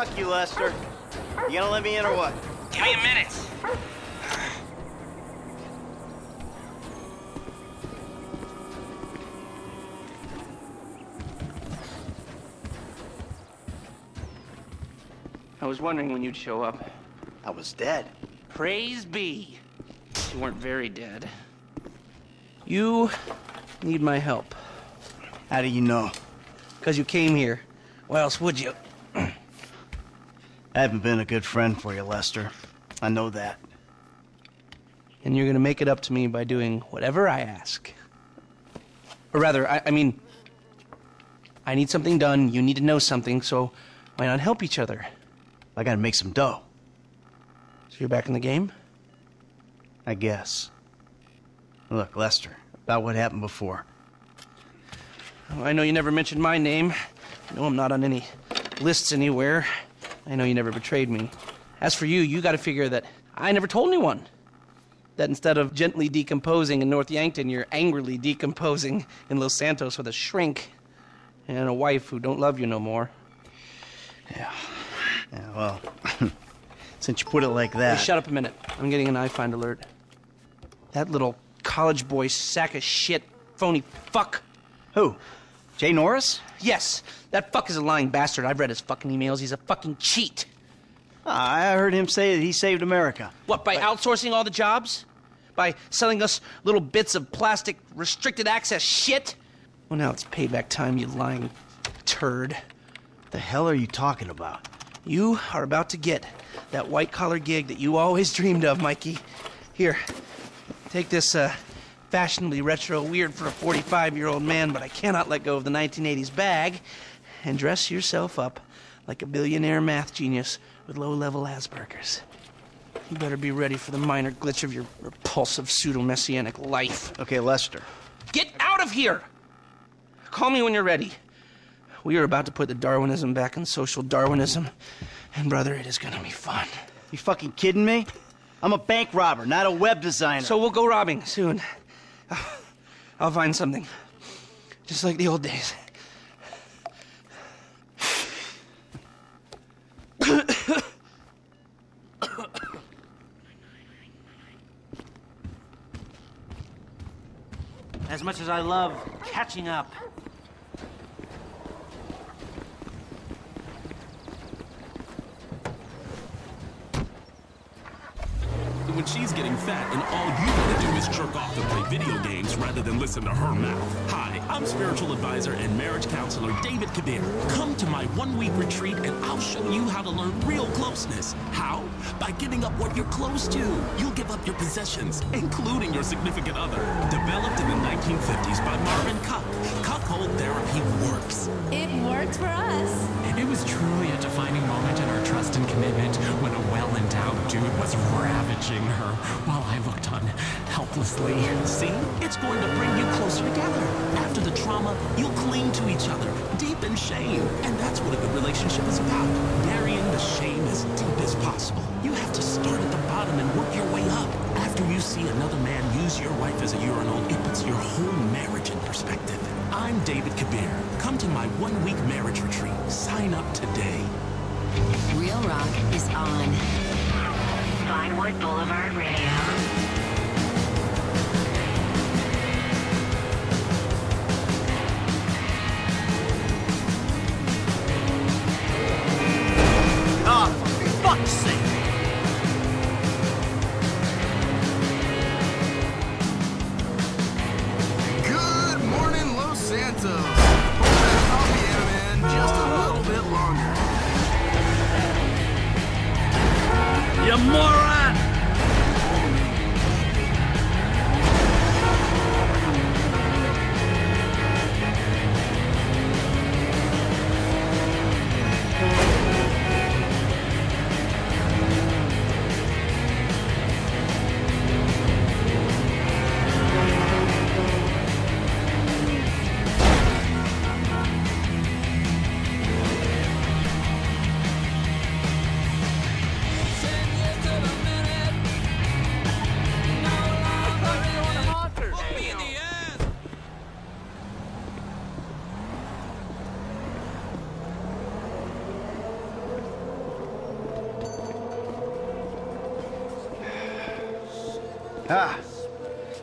Fuck you, Lester. You gonna let me in or what? Give me a minute. I was wondering when you'd show up. I was dead. Praise be. You weren't very dead. You need my help. How do you know? Because you came here. Why else would you? I haven't been a good friend for you, Lester. I know that. And you're gonna make it up to me by doing whatever I ask. Or rather, I, I mean, I need something done, you need to know something, so why not help each other? I gotta make some dough, So you're back in the game? I guess. Look, Lester, about what happened before. Oh, I know you never mentioned my name. I know I'm not on any lists anywhere. I know you never betrayed me. As for you, you gotta figure that I never told anyone. That instead of gently decomposing in North Yankton, you're angrily decomposing in Los Santos with a shrink and a wife who don't love you no more. Yeah, well, since you put it like Hey, that. shut up a minute. I'm getting an iFind alert. That little college boy sack of shit, phony fuck. Who? Jay Norris? Yes, that fuck is a lying bastard. I've read his fucking emails. He's a fucking cheat. Ah, I heard him say that he saved America. What, by outsourcing all the jobs? By selling us little bits of plastic restricted access shit? Well, now it's payback time, you lying turd. The hell are you talking about? You are about to get that white collar gig that you always dreamed of, Mikey. Here, take this uh, fashionably retro weird for a 45 year old man, but I cannot let go of the 1980s bag, and dress yourself up like a billionaire math genius with low level Asperger's. You better be ready for the minor glitch of your repulsive pseudo messianic life. Okay, Lester. Get out of here! Call me when you're ready. We are about to put the Darwinism back in social Darwinism, and brother, it is gonna be fun. You fucking kidding me? I'm a bank robber, not a web designer. So we'll go robbing soon. I'll find something. Just like the old days. As much as I love catching up, when she's getting fat and all you jerk off and play video games rather than listen to her mouth. Hi, I'm spiritual advisor and marriage counselor David Kabir. Come to my one-week retreat and I'll show you how to learn real closeness. How? By giving up what you're close to. You'll give up your possessions, including your significant other. Developed in the 1950s by Marvin Cuck, cuckold therapy works. It worked for us. It was truly a defining moment in our trust and commitment when a well-endowed dude was ravaging her while I looked on helplessly. See? It's going to bring you closer together. After the trauma, you'll cling to each other, deep in shame. And that's what a good relationship is about. Burying the shame as deep as possible. You have to start at the bottom and work your way up. After you see another man use your wife as a urinal, it puts your whole marriage in perspective. I'm David Kabir. Come to my one-week marriage retreat. Sign up today. Real Rock is on. Vinewood Boulevard Radio.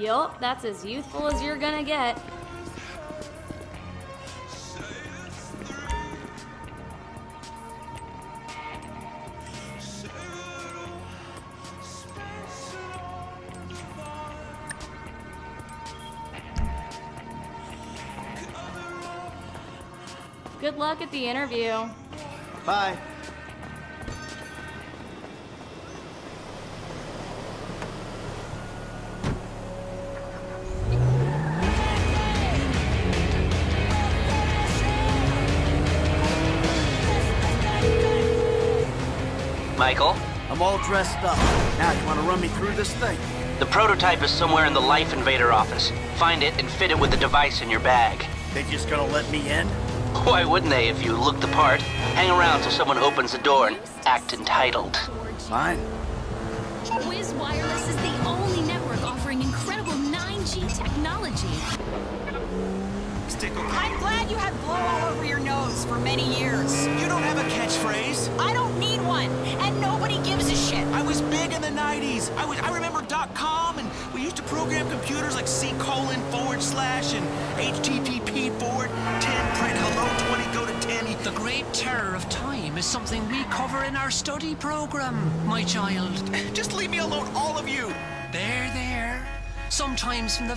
Yup, that's as youthful as you're gonna get. Good luck at the interview. Bye. I'm all dressed up. Now, you want to run me through this thing? the prototype is somewhere in the Life Invader office. Find it and fit it with the device in your bag. They just gonna let me in? Why wouldn't they if you look the part? Hang around till someone opens the door and act entitled. Fine. Whiz Wireless is the only network offering incredible 9G technology. I'm glad you had blow all over your nose for many years. You don't have a catchphrase. I don't need one, and nobody gives a shit. I was big in the 90s. I was I remember dot com and we used to program computers like C colon forward slash and HTTP forward 10 print hello 20 go to 10. The Great Terror of Time is something we cover in our study program, my child. Just leave me alone, all of you. There, there. Sometimes from the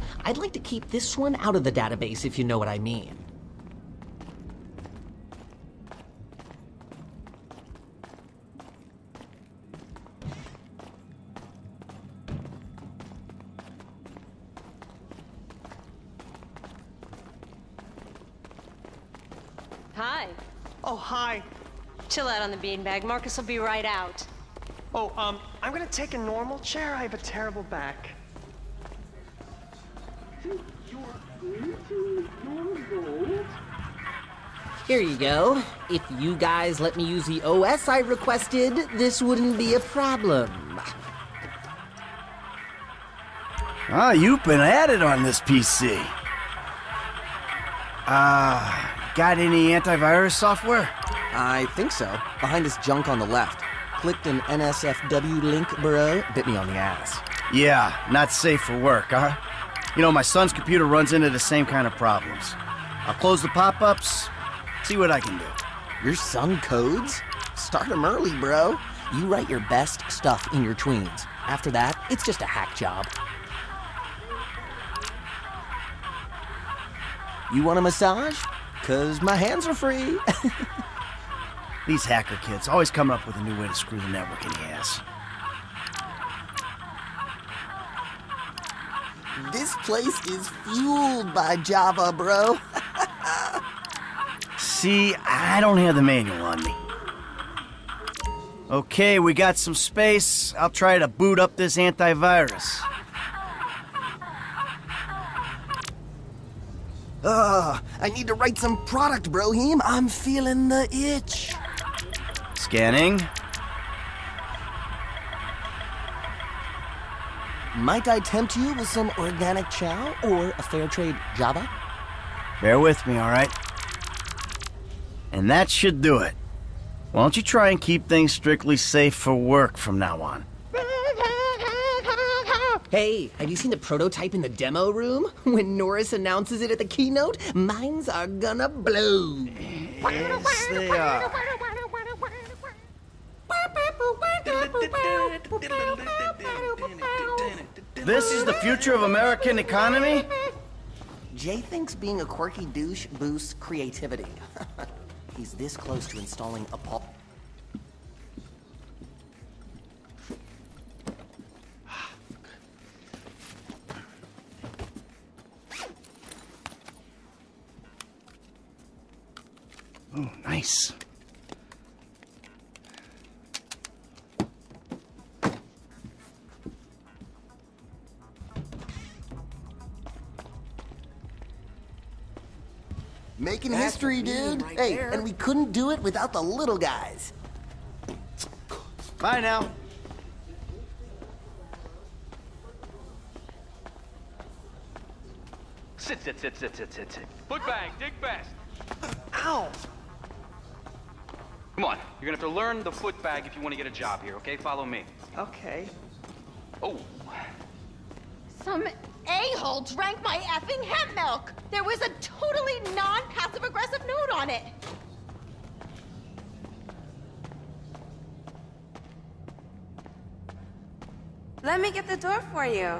I'd like to keep this one out of the database, if you know what I mean. Hi. Oh, hi. Chill out on the beanbag. Marcus will be right out. Oh, um, I'm gonna take a normal chair. I have a terrible back. Here you go. If you guys let me use the OS I requested, this wouldn't be a problem. Ah, you've been at it on this PC. Ah, got any antivirus software? I think so. Behind this junk on the left. Clicked an NSFW link, bro. Bit me on the ass. Yeah, not safe for work, huh? You know, my son's computer runs into the same kind of problems. I'll close the pop-ups, see what I can do. Your son codes? Start him early, bro. You write your best stuff in your tweens. After that, it's just a hack job. You want a massage? Cause my hands are free. These hacker kids always coming up with a new way to screw the network in the ass. This place is fueled by Java, bro. See, I don't have the manual on me. Okay, we got some space. I'll try to boot up this antivirus. Ugh, I need to write some product, Brohim. I'm feeling the itch. Scanning. Might I tempt you with some organic chow or a fair trade Java? Bear with me, all right? And that should do it. Why don't you try and keep things strictly safe for work from now on? Hey, have you seen the prototype in the demo room? When Norris announces it at the keynote, minds are gonna blow. Yes, they are. This is the future of American economy? Jay thinks being a quirky douche boosts creativity. He's this close to installing a pop. Making That's history, dude. right hey, there. and we couldn't do it without the little guys. Bye now. Sit, sit, sit, sit, sit, sit, sit. Foot bang, dig fast. Ow! Come on, you're gonna have to learn the foot bag if you want to get a job here, okay? Follow me. Okay. Oh, Some a-hole drank my effing hemp milk. There was a totally non-passive aggressive note on it. Let me get the door for you.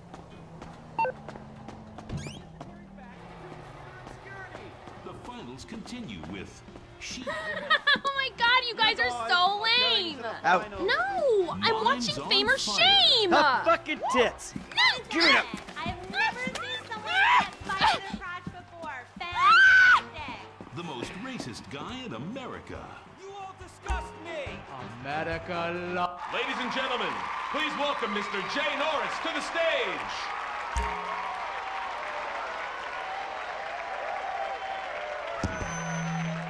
oh my god, you guys are so lame! Out. No! I'm watching Fame or Shame! Her fucking tits. Give it up. I've never seen someone get ah! spiked in the ah! crotch before. Fantastic. The most racist guy in America. You all disgust me. America lo- Ladies and gentlemen, please welcome Mr. Jay Norris to the stage.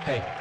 Hey,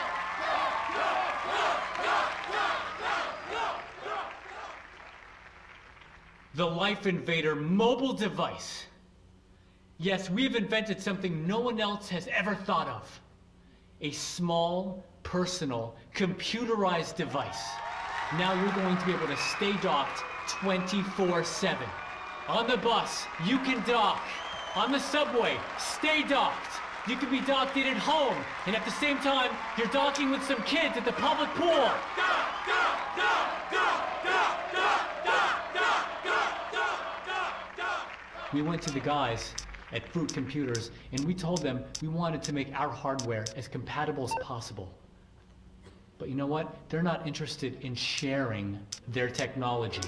The Life Invader mobile device. Yes, we've invented something no one else has ever thought of. A small, personal, computerized device. Now you're going to be able to stay docked 24-7. On the bus, you can dock. On the subway, stay docked. You can be docked in at home, and at the same time, you're docking with some kids at the public pool. We went to the guys at Fruit Computers, and we told them we wanted to make our hardware as compatible as possible. But you know what? They're not interested in sharing their technology.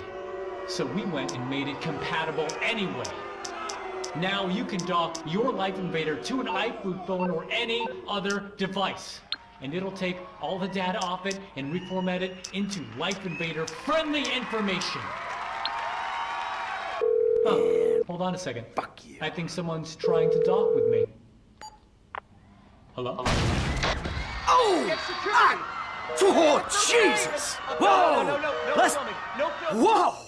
So we went and made it compatible anyway. Now you can dock your Life Invader to an iFruit phone or any other device. And it'll take all the data off it and reformat it into Life Invader friendly information. Hold on a second. Fuck you. I think someone's trying to dock with me. Hello? Oh! Ah! Oh, Jesus! Whoa! No, no, no, no Let's- filming. No filming. Whoa!